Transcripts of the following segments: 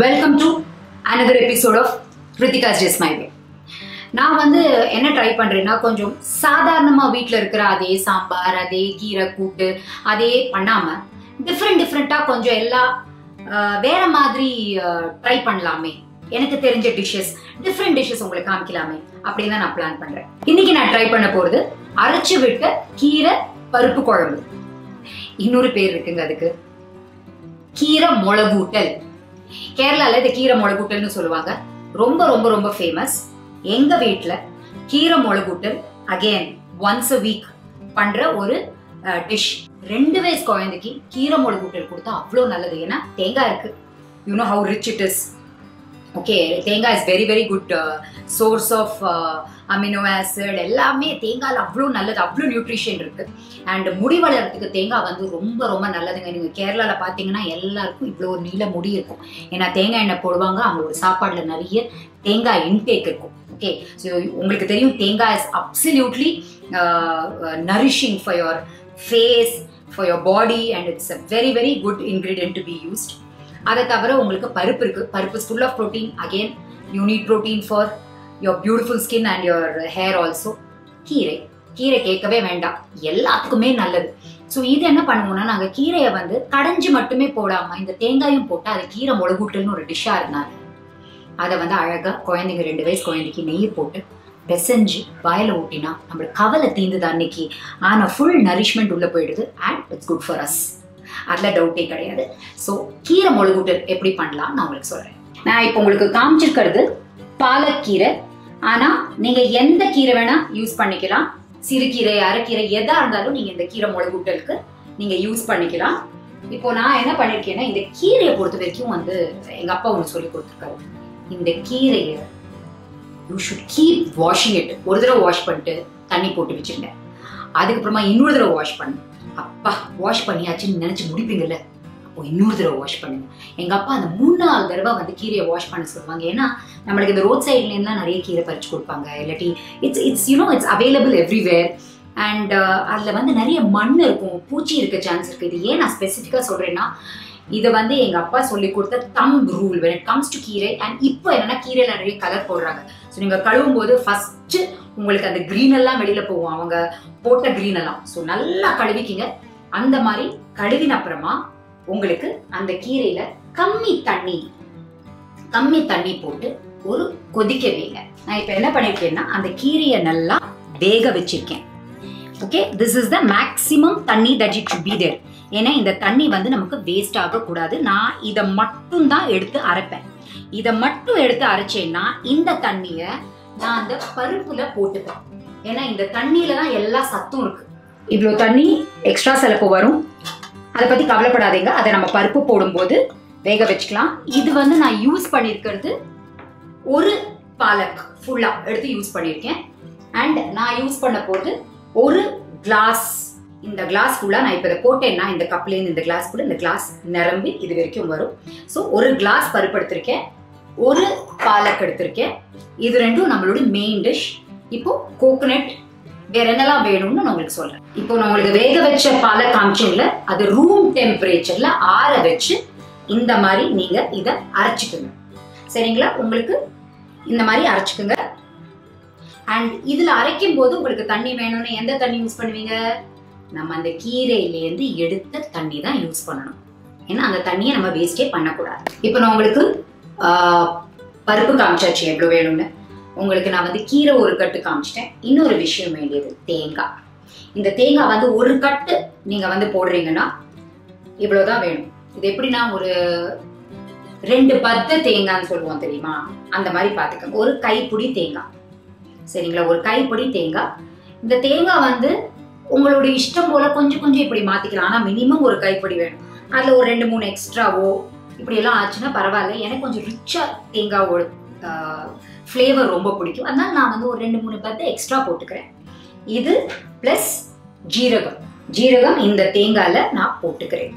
Welcome to another episode of Rithika's ஜெஸ் my way நான் வந்து என்ன ட்ரை பண்ணுறேன்னா கொஞ்சம் சாதாரணமாக வீட்டில் இருக்கிற அதே சாம்பார் அதே கீரை கூட்டு அதே பண்ணாமல் டிஃப்ரெண்ட் டிஃப்ரெண்ட்டாக கொஞ்சம் எல்லா வேற மாதிரி ட்ரை பண்ணலாமே. எனக்கு தெரிஞ்ச டிஷ்ஷஸ் டிஃப்ரெண்ட் டிஷ்ஷஸ் உங்களுக்கு காமிக்கலாமே. அப்படின்னு தான் நான் பிளான் பண்ணுறேன் இன்னைக்கு நான் ட்ரை பண்ண போகிறது அரைச்சி விட்ட கீரை பருப்பு குழம்பு. இன்னொரு பேர் இருக்குங்க அதுக்கு. கீரை முளகூட்டல். கேரளால இது கீரை முளகூட்டல்னு சொல்லுவாங்க. ரொம்ப ரொம்ப ரொம்ப ஃபேமஸ் எங்க வீட்டுல கீரை முளகூட்டல் அகெயின் ஒன்ஸ் அ வீக் பண்ற ஒரு டிஷ் ரெண்டு வயசு குழந்தைக்கு கீரை முளகூட்டல் கொடுத்தா அவ்வளோ நல்லது. ஏன்னா தேங்காய் இருக்கு. You know no how rich it is okay தேங்காய் is very very good source of amino acid எல்லாமே தேங்காயில் அவ்வளோ நல்லது அவ்வளோ நியூட்ரிஷன் இருக்கு. அண்ட் முடி வளர்றதுக்கு தேங்காய் வந்து ரொம்ப ரொம்ப நல்லதுங்க. நீங்கள் கேரளாவில் பார்த்தீங்கன்னா எல்லாருக்கும் இவ்வளோ நீள முடி இருக்கும். ஏன்னா தேங்காய் எண்ணெய் போடுவாங்க அவங்களோட சாப்பாடில் நிறைய தேங்காய் இன்டேக் இருக்கும். ஓகே ஸோ உங்களுக்கு தெரியும் தேங்காய் is absolutely nourishing for your face for your body and it's a very very good ingredient to be used அதை தவிர உங்களுக்கு பருப்பு இருக்குது பருப்பு full of protein again you need protein for your beautiful skin and your hair also கீரை கீரை கேட்கவே வேண்டாம். எல்லாத்துக்குமே நல்லது. ஸோ இது என்ன பண்ணுவோம்னா நாங்கள் கீரையை வந்து கடைஞ்சி மட்டுமே போடாமல் இந்த தேங்காயும் போட்டு அது கீரை முழுகூட்டல்னு ஒரு டிஷ்ஷாக இருந்தாங்க அதை வந்து அழகாக குழந்தைங்க ரெண்டு வயசு குழந்தைக்கு நெய் போட்டு பெசஞ்சு வயலை ஊட்டினா நம்மளுக்கு கவலை தீந்துது அன்னைக்கு. ஆனால் ஃபுல் நரிஷ்மெண்ட் உள்ளே போயிடுது and it's good for us அதில் டவுட்டே கிடையாது. ஸோ கீரை முழுகூட்டல் எப்படி பண்ணலாம் நான் உங்களுக்கு சொல்கிறேன் நான் இப்போ உங்களுக்கு காமிச்சிருக்கிறது பாலக்கீரை ஆனா நீங்க எந்த கீரை வேணா யூஸ் பண்ணிக்கலாம். சிறுகீரை அரைக்கீரை எதா இருந்தாலும் நீங்க இந்த கீரை முளகுட்டலுக்கு நீங்க யூஸ் பண்ணிக்கலாம். இப்போ நான் என்ன பண்ணிருக்கேன்னா இந்த கீரையை பொறுத்த வரைக்கும் வந்து எங்க அப்பா ஒன்று சொல்லி கொடுத்துருக்காரு. இந்த கீரையை you should keep washing it ஒரு தடவை வாஷ் பண்ணிட்டு தண்ணி போட்டு வச்சுருங்க. அதுக்கப்புறமா இன்னொரு தடவை வாஷ் பண்ணு. அப்பா வாஷ் பண்ணியாச்சுன்னு நினைச்சு முடிப்பீங்கல்ல? அப்போ இன்னொரு தடவை வாஷ் பண்ணுங்க. எங்க அப்பா அந்த மூணு நாலு தடவை வந்து கீரையை வாஷ் பண்ண சொல்லுவாங்க. ஏன்னா நம்மளுக்கு இந்த ரோட் சைட்லேருந்துலாம் நிறைய கீரை பறிச்சு கொடுப்பாங்க. இல்லாட்டி it's it's you know it's available everywhere and அதில் வந்து நிறைய மண் இருக்கும். பூச்சி இருக்க சான்ஸ் இருக்குது இது ஏன் நான் ஸ்பெசிஃபிக்காக சொல்கிறேன்னா இதை வந்து எங்கள் அப்பா சொல்லி கொடுத்த thumb rule when it comes to கீரை அண்ட் இப்போ என்னன்னா கீரையில் நிறைய கலர் போடுறாங்க. ஸோ நீங்கள் கழுவும் போது ஃபஸ்ட்டு உங்களுக்கு அந்த க்ரீன் எல்லாம் வெளியில் போகும். அவங்க போட்ட க்ரீன் எல்லாம். ஸோ நல்லா கழுவிக்கிங்க. அந்த மாதிரி கழுவின அப்புறமா உங்களுக்கு அந்த கீரையில் கம்மி தண்ணி கம்மி தண்ணி போட்டு ஒரு கொதிக்க வைங்க நான் இப்போ என்ன பண்ணியிருக்கேன்னா அந்த கீரையை நல்லா வேக வச்சிருக்கேன். Okay this is the maximum தண்ணி that it should be there ஏன்னா இந்த தண்ணி வந்து நமக்கு வேஸ்ட் ஆகக்கூடாது நான் இதை மட்டும் தான் எடுத்து அரைப்பேன். இதை மட்டும் எடுத்து அரைச்சேன்னா இந்த தண்ணியை நான் அந்த பருப்புல போட்டுப்பேன். ஏன்னா இந்த தண்ணியில தான் எல்லா சத்தும் இருக்கு. இவ்வளோ தண்ணி எக்ஸ்ட்ரா செலப்பு வரும். அதை பத்தி கவலைப்படாதீங்க. அதை நம்ம பருப்பு போடும்போது வேக வச்சுக்கலாம். இது வந்து நான் யூஸ் பண்ணியிருக்கிறது ஒரு பாலக் ஃபுல்லா எடுத்து யூஸ் பண்ணியிருக்கேன். அண்ட் நான் யூஸ் பண்ண போது ஒரு கிளாஸ் இந்த கிளாஸ் ஃபுல்லாக நான் இப்போ இதை போட்டேன்னா இந்த கப்லேருந்து இந்த கிளாஸ் கூட இந்த கிளாஸ் நிரம்பி இது வரைக்கும் வரும். ஸோ ஒரு கிளாஸ் பருப்பு எடுத்திருக்கேன் ஒரு பாலக் எடுத்திருக்கேன். இது ரெண்டும் நம்மளோட மெயின் டிஷ் இப்போ கோகனட் வேற என்னெல்லாம் வேணும்னு நான் உங்களுக்கு சொல்றேன். இப்போ நான் உங்களுக்கு வேக வச்ச பாலை காமிச்சிங்கல அது ரூம் டெம்பரேச்சர்ல ஆற வச்சு இந்த மாதிரி நீங்க இதை அரைச்சிக்கணும் சரிங்களா? உங்களுக்கு இந்த மாதிரி அரைச்சிக்கோங்க. அண்ட் இதுல அரைக்கும் போது உங்களுக்கு தண்ணி வேணும்னு எந்த தண்ணி யூஸ் பண்ணுவீங்க? நம்ம அந்த கீரையிலேருந்து எடுத்த தண்ணி தான் யூஸ் பண்ணணும். ஏன்னா அந்த தண்ணியை நம்ம வேஸ்டே பண்ணக்கூடாது. இப்போ நான் உங்களுக்கு பருப்பு காமிச்சாச்சு எவ்வளோ வேணும்னு. உங்களுக்கு நான் வந்து கீரை ஒரு கட்டு காமிச்சிட்டேன். இன்னொரு விஷயம் வேண்டியது தேங்காய். இந்த தேங்காய் வந்து ஒரு கட்டு நீங்கள் வந்து போடுறீங்கன்னா இவ்வளோதான் வேணும். இது எப்படின்னா ஒரு ரெண்டு பத்து தேங்காய்னு சொல்லுவோம் தெரியுமா? அந்த மாதிரி பார்த்துக்கோங்க. ஒரு கைப்பிடி தேங்காய். சரிங்களா? ஒரு கைப்பிடி தேங்காய். இந்த தேங்காய் வந்து உங்களோட இஷ்டம் போல கொஞ்சம் கொஞ்சம் இப்படி மாத்திக்கலாம். ஆனா மினிமம் ஒரு கைப்பிடி வேணும். அதுல ஒரு ரெண்டு மூணு எக்ஸ்ட்ராவோ இப்படி எல்லாம் ஆச்சுன்னா பரவாயில்ல. எனக்கு கொஞ்சம் ரிச்சா தேங்காவோட ஃப்ளேவர் ரொம்ப பிடிக்கும். அதனால நான் வந்து ஒரு ரெண்டு மூணு பத்து எக்ஸ்ட்ரா போட்டுக்கிறேன். இது ப்ளஸ் ஜீரகம். ஜீரகம் இந்த தேங்காயில் நான் போட்டுக்கிறேன்.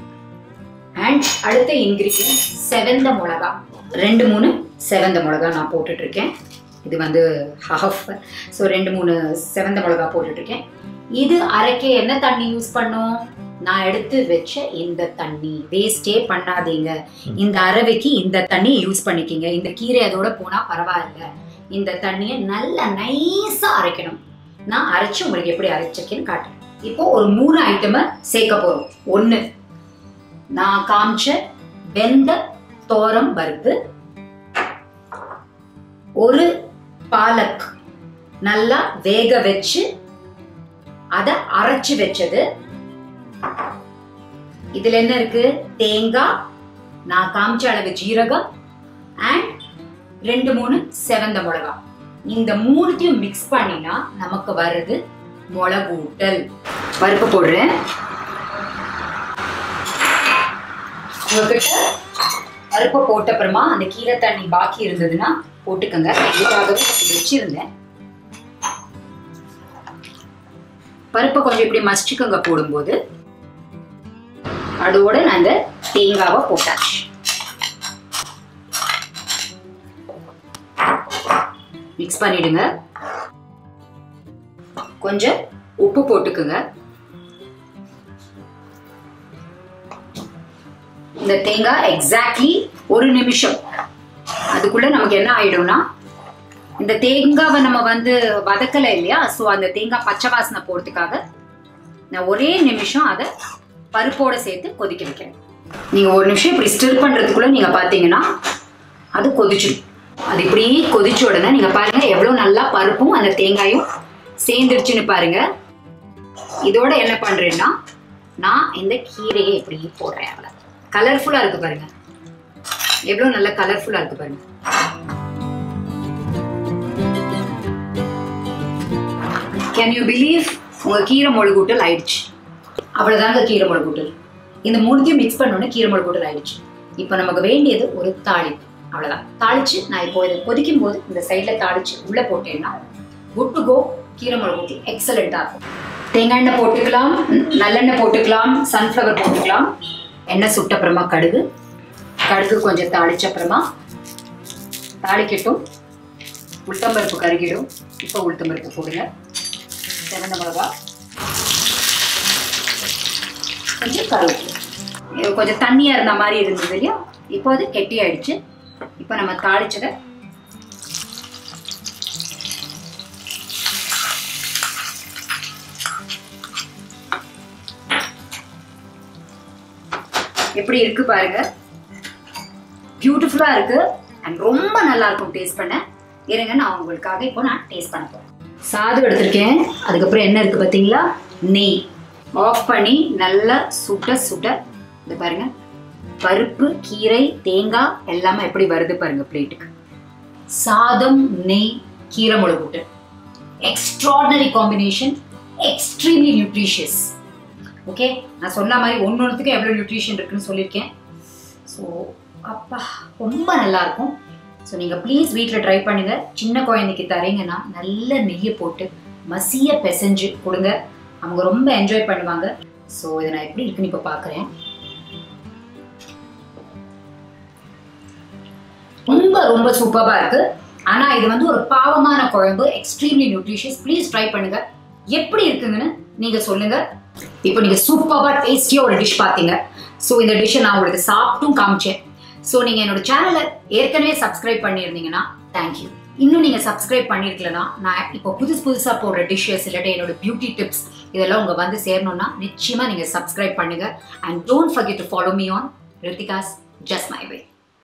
அண்ட் அடுத்த இன்கிரீடியன்ட் செவந்த மிளகா. ரெண்டு மூணு செவந்த மிளகா நான் போட்டுட்டு இருக்கேன் இது வந்து ஹாஃப் ஸோ ரெண்டு மூணு செவந்த மிளகா போட்டுட்ருக்கேன். இது அரைக்க என்ன தண்ணி யூஸ் பண்ணோம்? நான் எடுத்து வச்ச இந்த தண்ணி. வேஸ்டே பண்ணாதீங்க. இந்த அரவைக்கு இந்த தண்ணி யூஸ் பண்ணிக்கிங்க. இந்த கீரை அதோட போனால் பரவாயில்ல. இந்த தண்ணியை நல்லா நைஸாக அரைக்கணும். நான் அரைச்சு உங்களுக்கு எப்படி அரைச்சிருக்கேன்னு காட்டுறேன். இப்போ ஒரு மூணு ஐட்டமை சேர்க்க போகிறோம் ஒன்று நான் காமிச்ச வெந்த தோரம் பருப்பு ஒரு பாலக் நல்லா வேக வச்சு அதை அரைச்சு வச்சது. இதுல என்ன இருக்கு? தேங்காய் நான் காமிச்ச அளவு ஜீரகம் அண்ட் ரெண்டு மூணு செவந்த மிளகா. இந்த மூணுத்தையும் மிக்ஸ் பண்ணினா நமக்கு வர்றது மிளகூட்டல். பருப்பு போடுறேன். உங்ககிட்ட பருப்பை போட்ட அப்புறமா அந்த கீரை தண்ணி பாக்கி இருந்ததுன்னா போட்டுக்கோங்க. இதுக்காகவே வச்சிருந்தேன். பருப்பை கொஞ்சம் இப்படி மசிச்சுக்கோங்க போடும்போது. அதோட நான் இந்த தேங்காவை போட்டாச்சு. மிக்ஸ் பண்ணிடுங்க. கொஞ்சம் உப்பு போட்டுக்குங்க. இந்த தேங்காய் எக்ஸாக்ட்லி ஒரு நிமிஷம். அதுக்குள்ள நமக்கு என்ன ஆயிடும்னா இந்த தேங்காவை நம்ம வந்து வதக்கல இல்லையா? ஸோ அந்த தேங்காய் பச்சை வாசனை போறதுக்காக நான் ஒரே நிமிஷம் அதை பருப்போட சேர்த்து கொதிக்க வைக்கிறேன். நீங்க ஒரு நிமிஷம் இப்படி ஸ்டிர் பண்றதுக்குள்ள நீங்க பாத்தீங்கன்னா அது கொதிச்சிடும். அது இப்படி கொதிச்ச உடனே நீங்க பாருங்க எவ்வளவு நல்லா பருப்பும் அந்த தேங்காயும் சேர்ந்துருச்சுன்னு பாருங்க. இதோட என்ன பண்றேன்னா நான் இந்த கீரையை இப்படி போடுறேன் அவ்வளோ கலர்ஃபுல்லாக இருக்குது பாருங்க. எவ்வளோ நல்ல கலர்ஃபுல்லாக இருக்குது பாருங்க. கேன் யூ பிலீவ் உங்கள் கீரை முழுகூட்டல் ஆயிடுச்சு. அவ்வளோதாங்க கீரை முழுகூட்டல். இந்த மூணுத்தையும் மிக்ஸ் பண்ணோன்னே கீரை முழுகூட்டல் ஆயிடுச்சு. இப்போ நமக்கு வேண்டியது ஒரு தாளிப்பு. அவ்வளோதான் தாளிச்சு நான் இப்போ இதை கொதிக்கும் போது இந்த சைடில் தாளிச்சு உள்ளே போட்டேன்னா குட் டு கோ கீரை முழுகூட்டல் எக்ஸலண்டா இருக்கும். தேங்காய் எண்ணெய் போட்டுக்கலாம் நல்லெண்ணெய் போட்டுக்கலாம் சன்ஃப்ளவர் போட்டுக்கலாம். எண்ணெய் சுட்டப்புறமா கடுகு. கடுகு கொஞ்சம் தாளிச்சப்புறமா தாளிக்கட்டும். உளுத்தம்பருப்பு கருகிடும். இப்போ உளுத்தம்பருப்பு போடுங்க. செவந்த மிளகா. கொஞ்சம் கருவேப்பிலை. இது கொஞ்சம் தண்ணியாக இருந்த மாதிரி இருந்தது இல்லையா? இப்போ அது கெட்டியாயிடுச்சு. இப்போ நம்ம தாளிச்சதை எப்படி இருக்கு பாருங்க. பியூட்டிஃபுல்லா இருக்கு. அண்ட் ரொம்ப நல்லா இருக்கும் டேஸ்ட் பண்ண. இருங்க நான் உங்களுக்காக இப்போ நான் டேஸ்ட் பண்ண போறேன். சாதம் எடுத்திருக்கேன். அதுக்கப்புறம் என்ன இருக்கு பாத்தீங்களா நெய். ஆஃப் பண்ணி நல்லா சுட்ட சுட்ட இது பாருங்க. பருப்பு கீரை தேங்காய் எல்லாமே எப்படி வருது பாருங்க பிளேட்டுக்கு சாதம் நெய் கீரை முழுகுட்டு extraordinary combination extremely nutritious okay நான் சொன்ன மாதிரி ஒன்று ஒன்றுத்துக்கும் எவ்வளோ நியூட்ரிஷன் இருக்குன்னு சொல்லியிருக்கேன். ஸோ அப்பா ரொம்ப நல்லா இருக்கும் ஸோ நீங்கள் ப்ளீஸ் வீட்டில் ட்ரை பண்ணுங்கள் சின்ன குழந்தைக்கு தரீங்கன்னா நல்ல நெய்யை போட்டு மசிய பிசைஞ்சு கொடுங்க. அவங்க ரொம்ப என்ஜாய் பண்ணுவாங்க. ஸோ இதை நான் எப்படி இருக்குன்னு இப்போ பார்க்குறேன் ரொம்ப ரொம்ப சூப்பராக இருக்குது ஆனால் இது வந்து ஒரு பாவமான குழம்பு. எக்ஸ்ட்ரீம்லி நியூட்ரிஷியஸ் ப்ளீஸ் ட்ரை பண்ணுங்கள் எப்படி இருக்குங்கன்னு நீங்க சொல்லுங்க. இப்போ நீங்க சூப்பராக டேஸ்டியா ஒரு டிஷ் பார்த்தீங்க. ஸோ இந்த டிஷ்ஷை நான் உங்களுக்கு சாப்பிட்டும் காமிச்சேன். ஸோ நீங்க என்னோட சேனலை ஏற்கனவே சப்ஸ்கிரைப் பண்ணியிருந்தீங்கன்னா தேங்க்யூ இன்னும் நீங்க சப்ஸ்கிரைப் பண்ணிருக்கலனா நான் இப்போ புதுசு புதுசா போடுற டிஷ்ஷஸ் இல்லாட்டி என்னோட பியூட்டி டிப்ஸ் இதெல்லாம் உங்க வந்து சேரணும்னா நிச்சயமா நீங்க சப்ஸ்கிரைப் பண்ணுங்க. And don't forget to follow me on Rithika's just my way